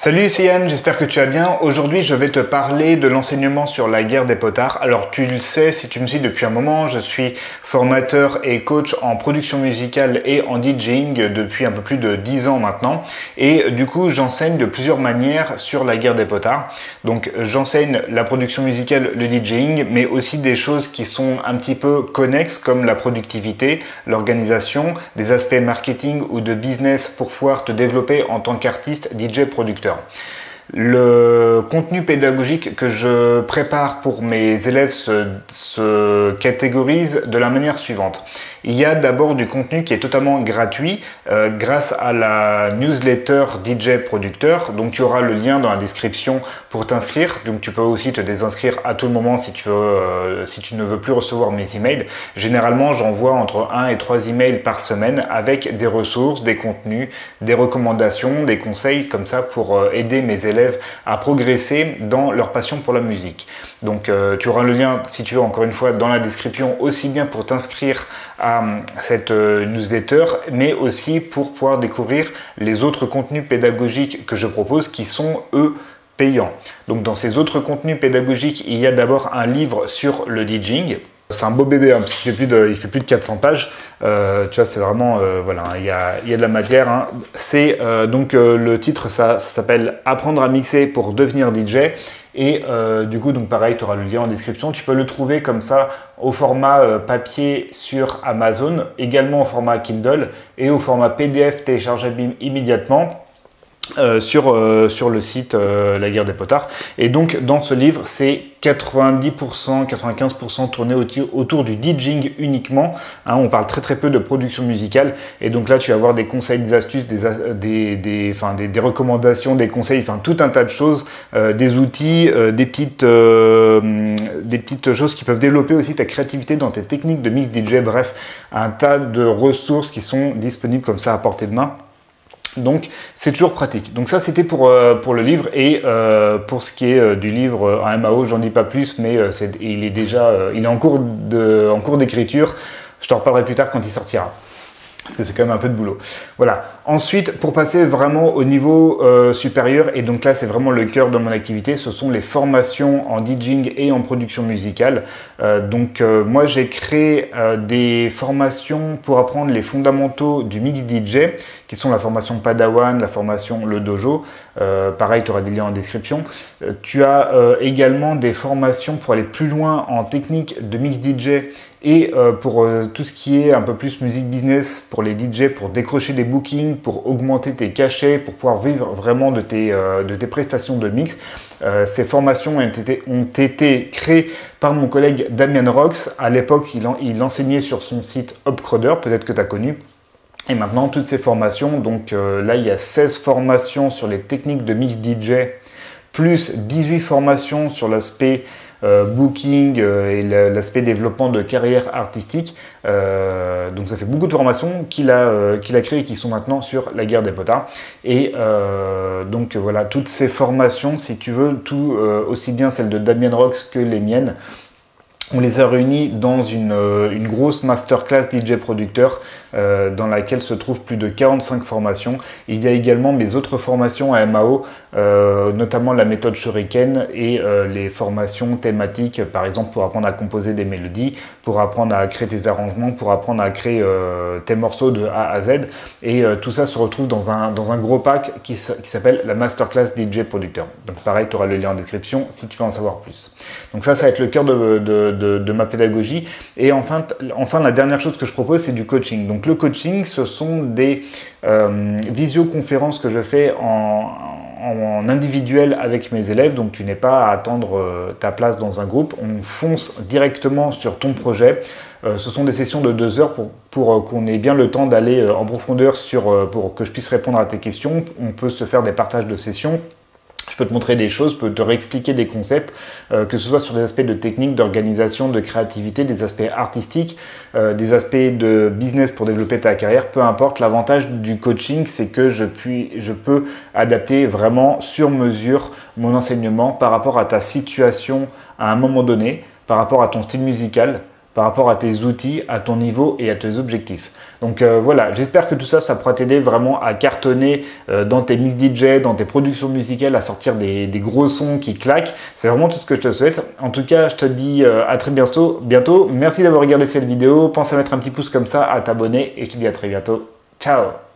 Salut Yann, j'espère que tu vas bien. Aujourd'hui je vais te parler de l'enseignement sur la guerre des potards. Alors tu le sais, si tu me suis depuis un moment, je suis formateur et coach en production musicale et en DJing depuis un peu plus de 10 ans maintenant. Et du coup j'enseigne de plusieurs manières sur la guerre des potards. Donc j'enseigne la production musicale, le DJing, mais aussi des choses qui sont un petit peu connexes comme la productivité, l'organisation, des aspects marketing ou de business pour pouvoir te développer en tant qu'artiste DJ producteur. Le contenu pédagogique que je prépare pour mes élèves se, catégorise de la manière suivante. Il y a d'abord du contenu qui est totalement gratuit euh, grâce à la newsletter DJ Producteur. Donc tu auras le lien dans la description pour t'inscrire. Donc tu peux aussi te désinscrire à tout moment si tu, veux, euh, si tu ne veux plus recevoir mes emails. Généralement, j'envoie entre 1 et 3 emails par semaine avec des ressources, des contenus, des recommandations, des conseils comme ça pour euh, aider mes élèves à progresser dans leur passion pour la musique. Donc tu auras le lien si tu veux encore une fois dans la description aussi bien pour t'inscrire à cette euh, newsletter, mais aussi pour pouvoir découvrir les autres contenus pédagogiques que je propose qui sont eux payants. Donc dans ces autres contenus pédagogiques, il y a d'abord un livre sur le DJing. C'est un beau bébé, hein, parce qu'il fait, il fait plus de 400 pages. Euh, tu vois, c'est vraiment, euh, voilà, il y a, y a de la matière. Hein. C'est donc le titre, ça s'appelle Apprendre à mixer pour devenir DJ. Et euh, du coup, donc pareil, tu auras le lien en description. Tu peux le trouver comme ça au format euh, papier sur Amazon, également au format Kindle et au format PDF téléchargeable immédiatement. Euh, sur, euh, sur le site euh, La guerre des potards. Et donc dans ce livre, c'est 90%, 95% tourné autour du DJing uniquement. Hein, on parle très très peu de production musicale. Et donc là, tu vas avoir des conseils, des astuces, des, des, des, des, des recommandations, des conseils, enfin tout un tas de choses, des outils, des, petites, des petites choses qui peuvent développer aussi ta créativité dans tes techniques de mix DJ. Bref, un tas de ressources qui sont disponibles comme ça à portée de main. Donc c'est toujours pratique. Donc ça c'était pour, euh, le livre et euh, pour ce qui est euh, du livre en MAO, j'en dis pas plus, mais il est déjà il est en cours d'écriture. Je t'en reparlerai plus tard quand il sortira parce que c'est quand même un peu de boulot. Voilà. Ensuite, pour passer vraiment au niveau euh, supérieur, et donc là c'est vraiment le cœur de mon activité, ce sont les formations en DJing et en production musicale. Euh, donc euh, moi j'ai créé des formations pour apprendre les fondamentaux du mix DJ, qui sont la formation Padawan, la formation Le Dojo. pareil, tu auras des liens en description. tu as également des formations pour aller plus loin en technique de mix DJ et pour tout ce qui est un peu plus musique business, pour les DJ, pour décrocher des bookings, pour augmenter tes cachets, pour pouvoir vivre vraiment de tes, euh, de tes prestations de mix, ces formations ont été, créées par mon collègue Damien Rox. À l'époque, il, enseignait sur son site Upcroder, peut-être que tu as connu. Et maintenant, toutes ces formations, donc là, il y a 16 formations sur les techniques de mix DJ, plus 18 formations sur l'aspect euh, booking euh, et l'aspect développement de carrière artistique. Euh, donc ça fait beaucoup de formations qu'il a, qu'il a créées qui sont maintenant sur la guerre des potards. Et donc voilà, toutes ces formations, si tu veux, tout aussi bien celles de Damien Rox que les miennes, on les a réunis dans une, une grosse masterclass DJ producteur euh, dans laquelle se trouvent plus de 45 formations. Il y a également mes autres formations à MAO, euh, notamment la méthode Shuriken et euh, les formations thématiques, par exemple pour apprendre à composer des mélodies, pour apprendre à créer des arrangements, pour apprendre à créer tes morceaux de A à Z. Et tout ça se retrouve dans un, dans un gros pack qui, qui s'appelle la Masterclass DJ Producteur. Donc pareil, tu auras le lien en description si tu veux en savoir plus. Donc ça, ça va être le cœur de, de, ma pédagogie. Et enfin, enfin, la dernière chose que je propose, c'est du coaching. Le coaching, ce sont des euh, visioconférences que je fais en, individuel avec mes élèves, donc tu n'es pas à attendre euh, ta place dans un groupe, on fonce directement sur ton projet. Euh, ce sont des sessions de deux heures pour, qu'on ait bien le temps d'aller en profondeur pour que je puisse répondre à tes questions. On peut se faire des partages de sessions je peux te montrer des choses, je peux te réexpliquer des concepts, euh, que ce soit sur des aspects de technique, d'organisation, de créativité, des aspects artistiques, euh, des aspects de business pour développer ta carrière, peu importe. L'avantage du coaching, c'est que je, puis, je peux adapter vraiment sur mesure mon enseignement par rapport à ta situation à un moment donné, par rapport à ton style musical, par rapport à tes outils, à ton niveau et à tes objectifs. Donc euh, voilà, j'espère que tout ça, ça pourra t'aider vraiment à cartonner euh, dans tes mix DJ, dans tes productions musicales, à sortir des, gros sons qui claquent. C'est vraiment tout ce que je te souhaite. En tout cas, je te dis euh, à très bientôt. bientôt. Merci d'avoir regardé cette vidéo. Pense à mettre un petit pouce comme ça, à t'abonner et je te dis à très bientôt. Ciao